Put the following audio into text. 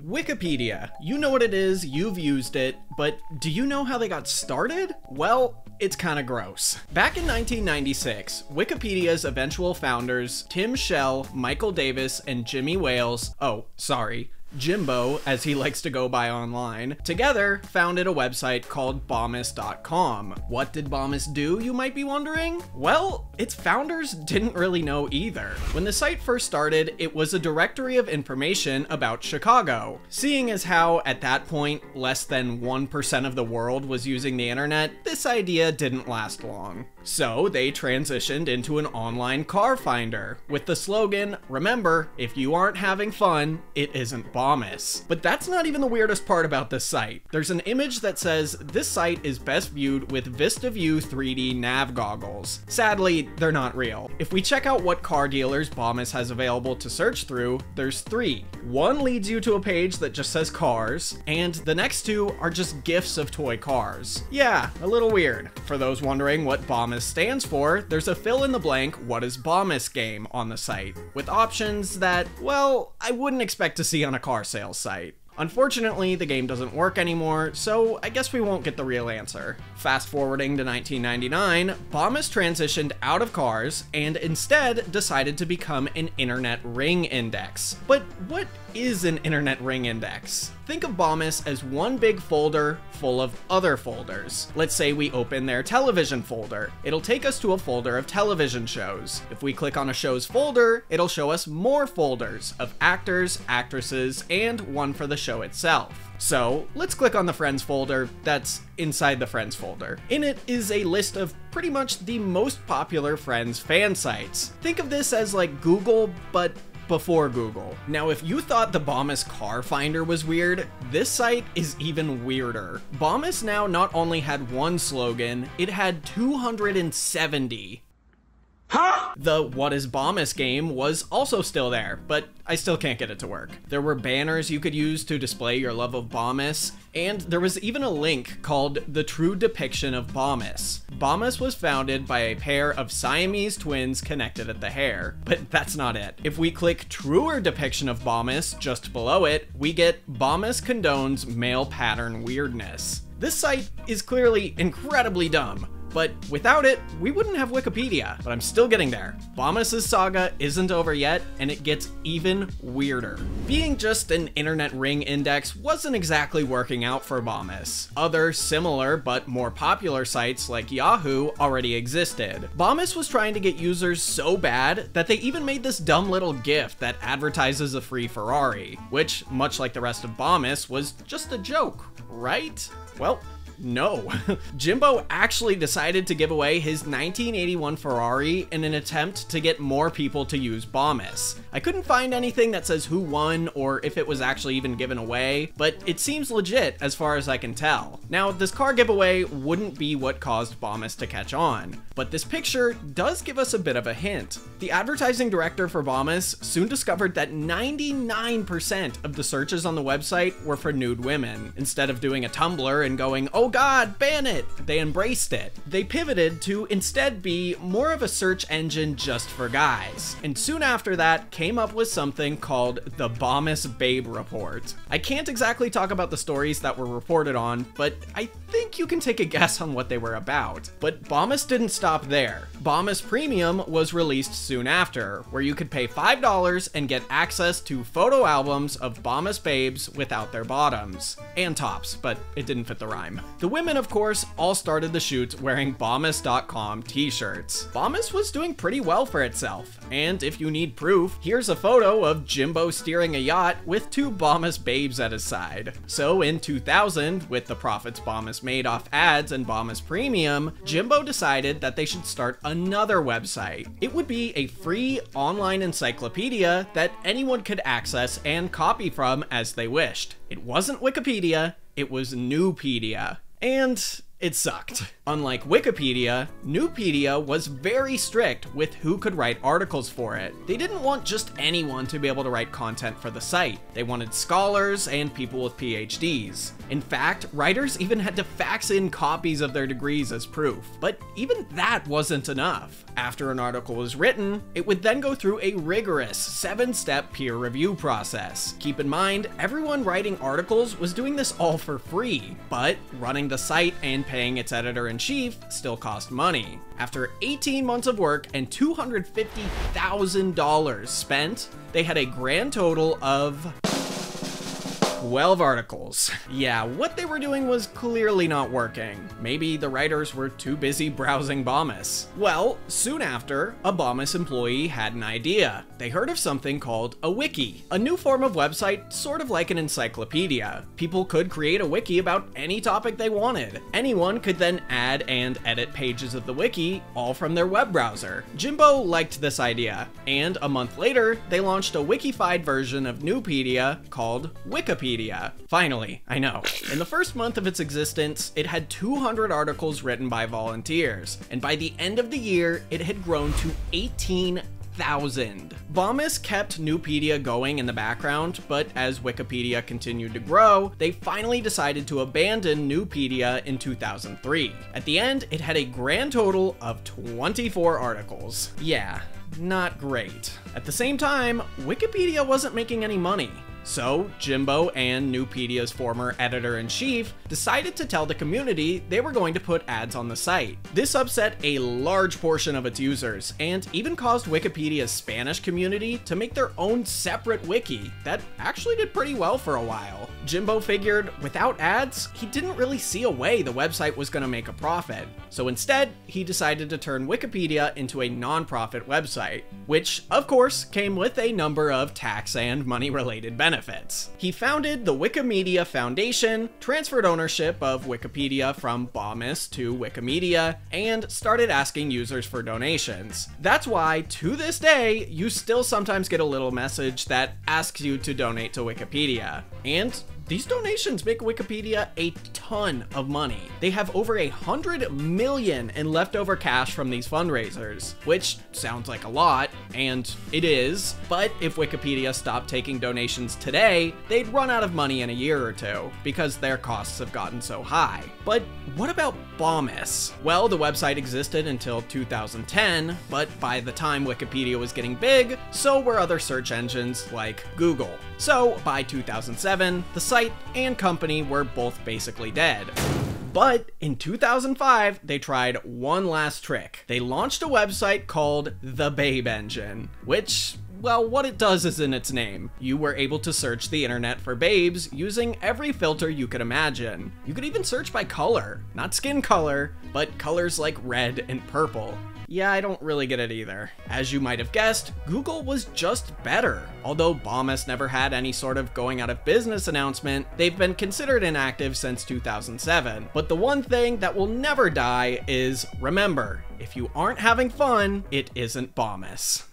Wikipedia. You know what it is, you've used it, but do you know how they got started? Well, it's kinda gross. Back in 1996, Wikipedia's eventual founders, Tim Shell, Michael Davis, and Jimmy Wales, oh, sorry, Jimbo, as he likes to go by online, together founded a website called Bomis.com. What did Bomis do, you might be wondering? Well, its founders didn't really know either. When the site first started, it was a directory of information about Chicago. Seeing as how, at that point, less than 1% of the world was using the internet, this idea didn't last long. So they transitioned into an online car finder with the slogan, remember, if you aren't having fun, it isn't But that's not even the weirdest part about this site. There's an image that says this site is best viewed with VistaView 3D nav goggles. Sadly, they're not real. If we check out what car dealers Bomis has available to search through, there's three. One leads you to a page that just says cars, and the next two are just gifts of toy cars. Yeah, a little weird. For those wondering what Bomis stands for, there's a fill in the blank what is Bomis game on the site, with options that, well, I wouldn't expect to see on a car sales site. Unfortunately, the game doesn't work anymore, so I guess we won't get the real answer. Fast forwarding to 1999, Bomis transitioned out of cars and instead decided to become an internet ring index. But what is an internet ring index? Think of Bomis as one big folder full of other folders. Let's say we open their television folder. It'll take us to a folder of television shows. If we click on a show's folder, it'll show us more folders of actors, actresses, and one for the show itself. So let's click on the Friends folder that's inside the Friends folder. In it is a list of pretty much the most popular Friends fan sites. Think of this as like Google, but before Google. Now, if you thought the Bomis car finder was weird, this site is even weirder. Bomis now not only had one slogan, it had 270. Huh? The What is Bomis game was also still there, but I still can't get it to work. There were banners you could use to display your love of Bomis, and there was even a link called The True Depiction of Bomis. Bomis was founded by a pair of Siamese twins connected at the hair, but that's not it. If we click Truer Depiction of Bomis just below it, we get Bomis condones male pattern weirdness. This site is clearly incredibly dumb, but without it, we wouldn't have Wikipedia. But I'm still getting there. Bomis' saga isn't over yet, and it gets even weirder. Being just an internet ring index wasn't exactly working out for Bomis. Other similar but more popular sites like Yahoo already existed. Bomis was trying to get users so bad that they even made this dumb little gift that advertises a free Ferrari, which, much like the rest of Bomis, was just a joke, right? Well, no. Jimbo actually decided to give away his 1981 Ferrari in an attempt to get more people to use Bomis. I couldn't find anything that says who won or if it was actually even given away, but it seems legit as far as I can tell. Now, this car giveaway wouldn't be what caused Bomis to catch on, but this picture does give us a bit of a hint. The advertising director for Bomis soon discovered that 99% of the searches on the website were for nude women. Instead of doing a Tumblr and going, oh god, ban it, they embraced it. They pivoted to instead be more of a search engine just for guys. And soon after that, came up with something called the Bomis Babe Report. I can't exactly talk about the stories that were reported on, but I think you can take a guess on what they were about. But Bomis didn't stop there. Bomis Premium was released soon after, where you could pay $5 and get access to photo albums of Bomis babes without their bottoms. And tops, but it didn't fit the rhyme. The women, of course, all started the shoot wearing Bomis.com t-shirts. Bomis was doing pretty well for itself, and if you need proof, here's a photo of Jimbo steering a yacht with two Bomis babes at his side. So in 2000, with the profits Bomis made off ads and Bomis Premium, Jimbo decided that they should start another website. It would be a free online encyclopedia that anyone could access and copy from as they wished. It wasn't Wikipedia, it was Nupedia. And it sucked. Unlike Wikipedia, Nupedia was very strict with who could write articles for it. They didn't want just anyone to be able to write content for the site. They wanted scholars and people with PhDs. In fact, writers even had to fax in copies of their degrees as proof. But even that wasn't enough. After an article was written, it would then go through a rigorous seven-step peer review process. Keep in mind, everyone writing articles was doing this all for free, but running the site and paying its editor-in-chief still cost money. After 18 months of work and $250,000 spent, they had a grand total of 12 articles. Yeah, what they were doing was clearly not working. Maybe the writers were too busy browsing Bomis. Well, soon after, a Bomis employee had an idea. They heard of something called a wiki, a new form of website sort of like an encyclopedia. People could create a wiki about any topic they wanted. Anyone could then add and edit pages of the wiki, all from their web browser. Jimbo liked this idea, and a month later, they launched a wikified version of Nupedia called Wikipedia Wikipedia. Finally, I know. In the first month of its existence, it had 200 articles written by volunteers, and by the end of the year, it had grown to 18 thousand. Bomis kept Nupedia going in the background, but as Wikipedia continued to grow, they finally decided to abandon Nupedia in 2003. At the end, it had a grand total of 24 articles. Yeah, not great. At the same time, Wikipedia wasn't making any money. So, Jimbo and Nupedia's former editor in chief decided to tell the community they were going to put ads on the site. This upset a large portion of its users, and even caused Wikipedia's Spanish community to make their own separate wiki that actually did pretty well for a while. Jimbo figured without ads, he didn't really see a way the website was going to make a profit. So instead, he decided to turn Wikipedia into a non-profit website, which of course came with a number of tax and money related benefits. He founded the Wikimedia Foundation, transferred ownership of Wikipedia from Bomis to Wikimedia, and started asking users for donations. That's why, to this day, you still sometimes get a little message that asks you to donate to Wikipedia. And these donations make Wikipedia a ton of money. They have over a hundred million in leftover cash from these fundraisers, which sounds like a lot, and it is, but if Wikipedia stopped taking donations today, they'd run out of money in a year or two, because their costs have gotten so high. But what about Bomis? Well, the website existed until 2010, but by the time Wikipedia was getting big, so were other search engines like Google. So by 2007, the site site and company were both basically dead. But in 2005, they tried one last trick. They launched a website called The Babe Engine, which well, what it does is in its name. You were able to search the internet for babes using every filter you could imagine. You could even search by color, not skin color, but colors like red and purple. Yeah, I don't really get it either. As you might have guessed, Google was just better. Although Bomis never had any sort of going out of business announcement, they've been considered inactive since 2007. But the one thing that will never die is remember, if you aren't having fun, it isn't Bomis.